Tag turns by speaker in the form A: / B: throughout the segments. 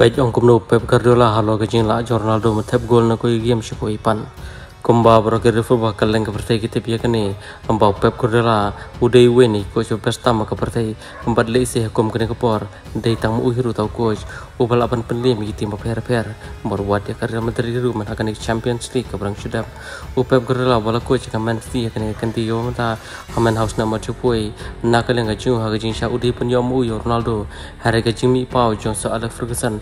A: Pej ong kumno Pep Guardiola halo ke jing la matep gol na koi game shi koi pan. Kumba bro ke refu ba kaleng ke pertai kita pia kene amba Pep Guardiola udai weni coach best tama ke pertai empat le isi hukum kene ke por dai tang mu hiru tau coach. Ubal apan penlim gi tim per per bor wat ya karya Madrid ru man akan Champions League ke berang sudah u Pep Guardiola bala coach ke Man City kene kan ti yo mata aman house na machu pui na kaleng ga jung ha ga jing sha udai pun yo mu Ronaldo. Hari ga jing mi pau jong so Alex Ferguson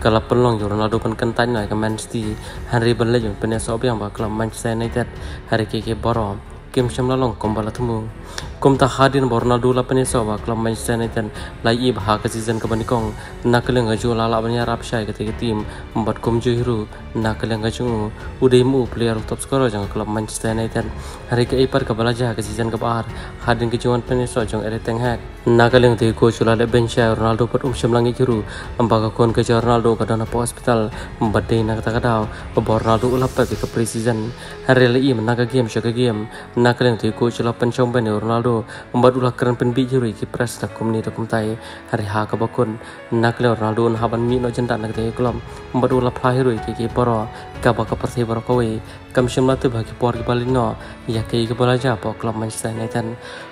A: kalau pelong yo Ronaldo kan kentan ke Man City pene so biang ba klub Manchester United hari ke ke borom kim sham lalong kombala tumu kum ta hadin bor Ronaldo la pene so ba klub Manchester United lai i ba ka season ka bani kong nakaleng ga jo la la bani rap shai ke ke tim mbat kum jo hiru nakaleng ga jo udai mu player top scorer jang klub Manchester United. Hari ke ipar ka bala ja ka season ka bar hadin ke juan pene so jong ere nakaleng te ko chula le bench Ronaldo pat um sham langi hiru amba ka kon ke Ronaldo kadang po hospital. Badai nak kata kadau bo Ronaldo ulap pe ke preseason. Hari le im naga game shaka game. Nakaleng tu coach la pencong ben Ronaldo. Umbat ulah keren pen bi juri ki tak komni tak kumtai hari ha ka bakun. Nakaleng Ronaldo haban mi no jenda nak te kolom umbat ulah plah hiru ki ki poro. Ka ba persi baro kowe kam shimla tu bagi por ki balino ya ke ki bola ja po klub Manchester United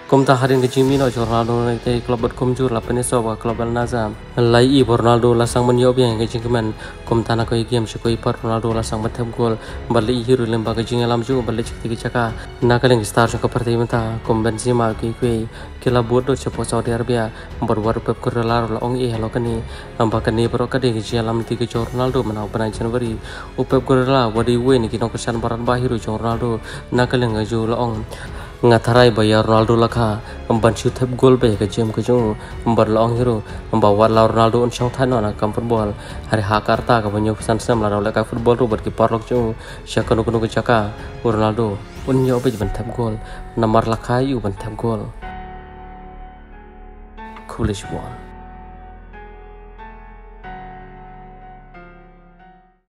A: kum ta harin ke jimi no Ronaldo ke klub bat kum jur la peneso ba klub Al Nazam. Lai i Ronaldo la sang men yo bien ke jingman kum tana ko game shi ko ipar Ronaldo la sang batem gol balle i hiru lemba ke jing alam ju balle chikti ki chaka na kaleng star ko parti mata kum Benzema ki kwe kila bodo cepo Saudi Arabia bar war pep ko la la ong e halo kani amba kani bro ka ki alam ti ki Ronaldo mana upana Januari. U pep ko la wadi we ni ki no kesan barat bahiru Ronaldo na kaleng ju la ong ngatarai bayar Ronaldo lakha amban chu thep gol be ke jem ke jung ambar long hero amba war la Ronaldo on chong than na kam football. Hari hakarta ka banyo san sam la la ka football ro bar ki parlok chu shakano kuno ke Ronaldo un yo be ban thep gol. Namar lakha yu ban thep gol. Coolish one